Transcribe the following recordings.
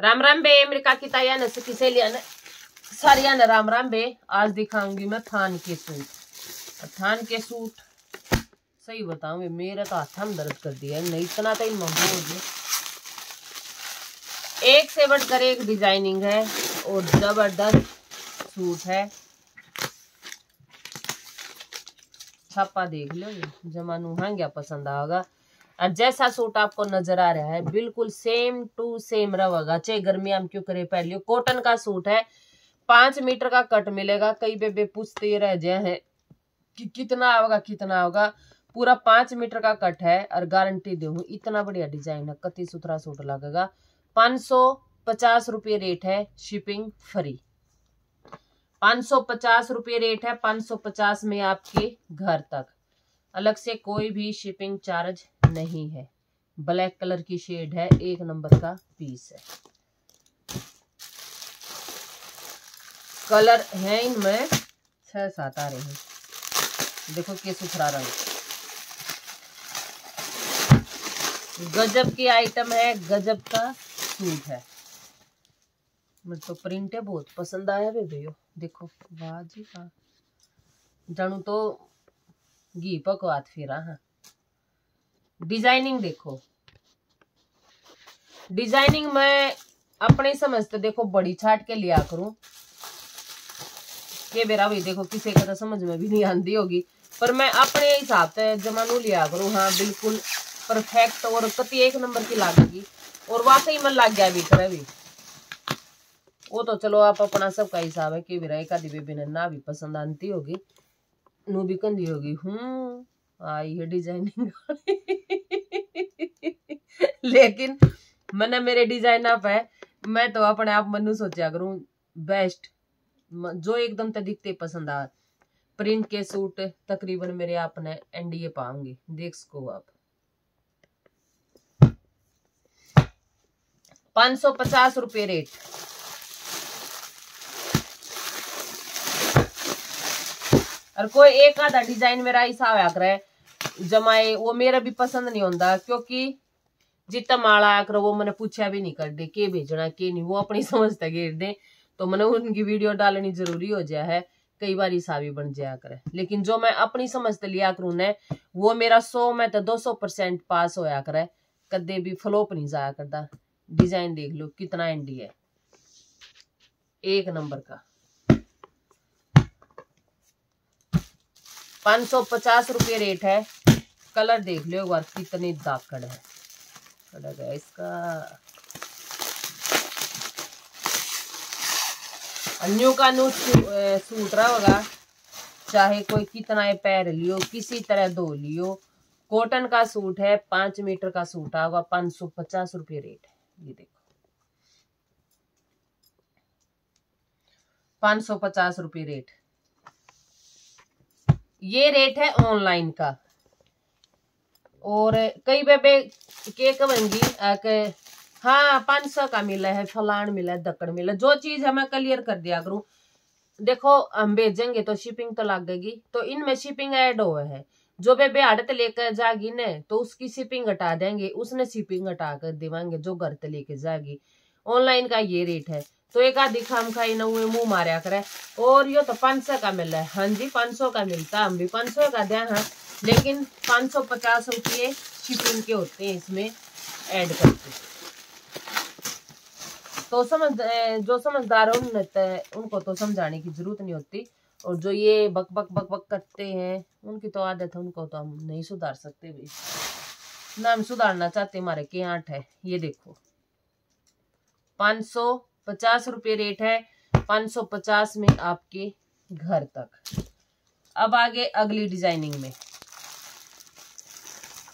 राम राम बे, मेरे काकी ताया ने सखी सहेलिया ने सारिया ने राम राम बे। आज दिखाऊँगी मैं थान के सूट। थान के सूट, सही बताऊँ मेरा तो हाथ में दर्द कर दिया है। नहीं, इतना तो इन बोझ एक से बढ़कर एक डिज़ाइनिंग है और ज़बरदस्त सूट है। छापा देख लो, जमानू हाँ पसंद और जैसा सूट आपको नज़र आ रहा है, बिल्कुल सेम टू सेम रहेगा। चाहे गर्मी हम क्यों करे पहले कॉटन का सूट है, पाँच मीटर का कट मिलेगा। कई बेबे पूछते रह जाए हैं कि कितना होगा कितना होगा। पूरा पाँच मीटर का कट है और गारंटी दू इतना बढ़िया डिज़ाइन है। कति सुथरा सूट लगेगा। पाँच सौ रेट है शिपिंग फ्री पाँच सौ रेट है, पाँच सौ पचास में आपके घर तक। अलग से कोई भी शिपिंग चार्ज नहीं है। ब्लैक कलर की शेड है, एक नंबर का पीस है। कलर है इनमें छह सात आ रहे हैं। देखो के सुथरा रंग। गजब की आइटम है, गजब का सूट है। मुझे तो प्रिंट है, बहुत पसंद आया वे भैया। देखो, वाह जी वाह। जानू तो घी पकवात फिरा हाँ। डिज़ाइनिंग देखो। डिज़ाइनिंग मैं अपने समझते देखो बड़ी छाट के लिया करूँ। के बेरा भाई देखो किसी का तो समझ में भी नहीं आती होगी। पर मैं अपने हिसाब से जमानू लिया करूँ। हाँ बिल्कुल परफेक्ट और कति एक नंबर की लागेगी। और वाकई मन लग गया भीतर भी। वो तो चलो आप अपना सबका हिसाब है कि एक आदि बेबी ने भी पसंद आती होगी। नू भी कंदी होगी। हम्म। है डिज़ाइनिंग लेकिन मैंने, मेरे डिज़ाइन आप है, मैं तो अपने आप मनु सोचा करूँ बेस्ट जो एकदम तो दिखते पसंद आ प्रिंट के सूट तकरीबन मेरे आपने एनडीए पाऊँगी। देख सको आप। पाँच सौ पचास रुपये रेट और कोई एक आधा डिज़ाइन मेरा ऐसा होया करे जमाए वो मेरा भी पसंद नहीं होता क्योंकि जितना माला आकर वो मैंने पूछा भी नहीं कर दे के भेजना, के नहीं, वो अपनी समझते घेर दे तो मैंने उनकी वीडियो डालनी ज़रूरी हो जाए है कई बार ईसा भी बन जाया करे। लेकिन जो मैं अपनी समझते लिया करूँ ने, वो मेरा सौ में तो दो सौ परसेंट पास होया करे, कदे भी फ्लोप नहीं जाया करता डिज़ाइन देख लो, कितना एंडी है। एक नंबर का। पाँच सौ पचास रुपये रेट है। कलर देख लो एक बार, कितनी दाकड़ है। कलर है इसका। अन्यों का नू सूट रहा होगा। चाहे कोई कितना पैर लियो, किसी तरह दो लियो। कॉटन का सूट है, पाँच मीटर का सूट आगा पाँच सौ पचास रुपये रेट है। ये देखो। पाँच सौ पचास रुपये रेट ये रेट है ऑनलाइन का। और कई बेबे के कहेंगी हाँ पाँच सौ का मिला है फलान मिला है दकड़ मिला जो चीज़ है मैं क्लियर कर दिया करूँ। देखो, हम भेजेंगे तो शिपिंग तो लगेगी तो इनमें शिपिंग ऐड हुआ है। जो बेबे आड़त लेकर जाएगी न तो उसकी शिपिंग हटा देंगे, उसने शिपिंग हटा कर देवाएँगे जो घर तक लेके जाएगी। ऑनलाइन का ये रेट है। तो एक आधी खाम खाई न हुए मुँह मारा करे। और यो तो पाँच सौ का मिल रहा है। हाँ जी, पाँच सौ का मिलता हम भी पाँच सौ का दें हाँ। लेकिन पाँच सौ पचास रुपये शिपिंग के होते हैं इसमें ऐड करके। तो समझ, जो समझदार है उनको तो समझाने की ज़रूरत नहीं होती। और जो ये बक बक बक बक करते हैं, उनकी तो आदत है, उनको तो हम नहीं सुधार सकते भाई। ना हम सुधारना चाहते, हमारे के आठ है। ये देखो। पाँच सौ पचास रुपये रेट है, पाँच सौ पचास में आपके घर तक। अब आगे अगली डिज़ाइनिंग में।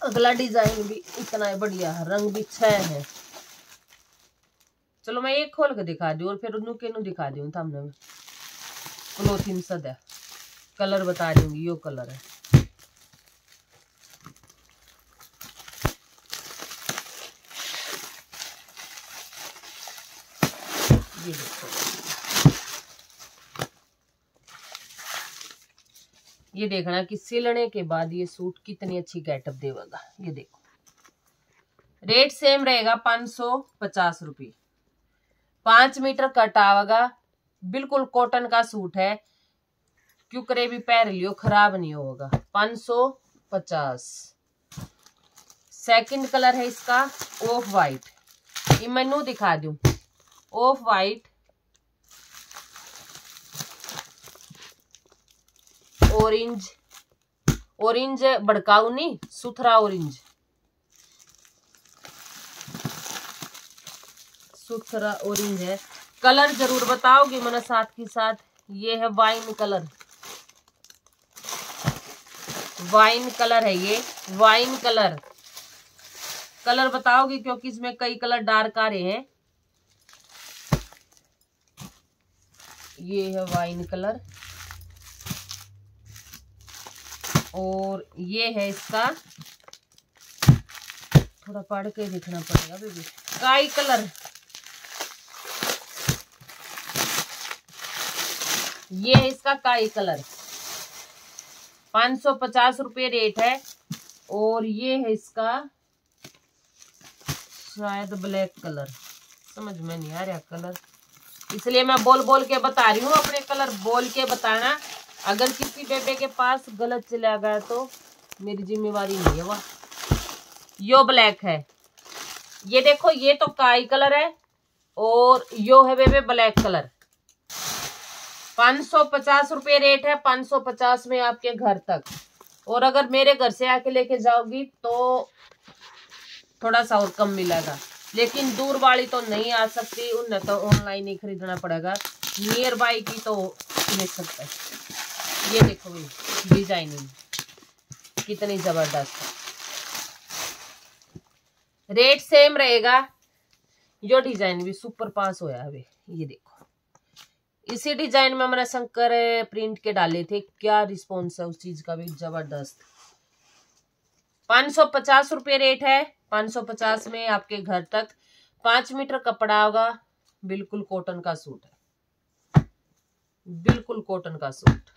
अगला डिज़ाइन भी इतना है बढ़िया रंग भी छह है। चलो मैं एक खोल के दिखा दू और फिर नुके नु दिखा दी क्लोथिंग सदा कलर बता दूँगी यो कलर है। ये देखो। ये देखना कि सिलने के बाद ये सूट कितनी अच्छी गेटअप देगा। ये देखो। रेट सेम रहेगा पाँच सौ पचास रुपये। पाँच मीटर कट आवेगा। बिल्कुल कॉटन का सूट है। क्यों करे भी पैर लियो, खराब नहीं होगा। पाँच सौ पचास। सेकेंड कलर है इसका ऑफ़ वाइट ये मैनू दिखा दू ऑफ़ वाइट ऑरेंज ऑरेंज भड़काऊ नहीं, सुथरा ऑरेंज सुथरा ऑरेंज है। कलर ज़रूर बताओगे मैंने साथ के साथ। ये है वाइन कलर वाइन कलर है ये। वाइन कलर कलर बताओगे क्योंकि इसमें कई कलर डार्क आ रहे हैं। ये है वाइन कलर। और ये है इसका, थोड़ा पढ़ के देखना पड़ेगा बेबी काई कलर। ये है इसका काई कलर। पाँच सौ पचास रुपये रेट है। और ये है इसका शायद ब्लैक कलर। समझ में नहीं आ रहा कलर। इसलिए मैं बोल बोल के बता रही हूँ, अपने कलर बोल के बताना। अगर किसी बेबे के पास गलत चला गया तो मेरी जिम्मेवारी नहीं है वह। यो ब्लैक है। ये देखो, ये तो काई कलर है और यो है बेबे ब्लैक कलर पाँच सौ पचास रुपये रेट है, पाँच सौ पचास में आपके घर तक। और अगर मेरे घर से आके लेके जाओगी तो थोड़ा सा और कम मिलेगा। लेकिन दूर वाली तो नहीं आ सकती उन्हें तो ऑनलाइन ही खरीदना पड़ेगा। नियर बाई की तो मिल सकता है। ये देखो भाई डिज़ाइनिंग कितनी ज़बरदस्त रेट सेम रहेगा। जो डिज़ाइन भी सुपर पास होया है ये देखो। इसी डिज़ाइन में मैंने शंकर प्रिंट के डाले थे। क्या रिस्पॉन्स है उस चीज़ का भी? ज़बरदस्त। पाँच सौ पचास रुपये रेट है। पाँच सौ पचास में आपके घर तक पाँच मीटर कपड़ा होगा। बिल्कुल कॉटन का सूट है। बिल्कुल कॉटन का सूट।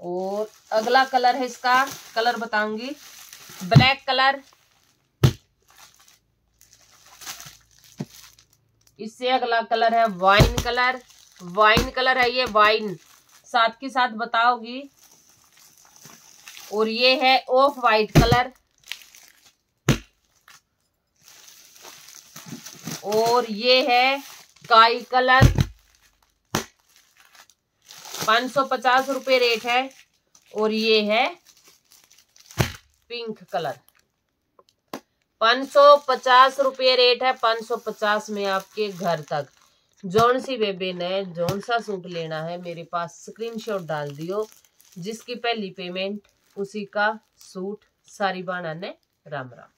और अगला कलर है इसका, कलर बताऊँगी। Black colour. इससे अगला कलर है वाइन कलर। वाइन कलर है ये वाइन। साथ के साथ बताओगी और ये है ऑफ़ वाइट कलर और ये है काई कलर पाँच सौ पचास रुपये रेट है और ये है पिंक कलर पाँच सौ पचास रुपये रेट है, पाँच सौ पचास में आपके घर तक. जौन सी बेबी ने जौन सा सूट लेना है, मेरे पास स्क्रीनशॉट डाल दियो, जिसकी पहली पेमेंट उसी का सूट सारी बाना ने राम राम।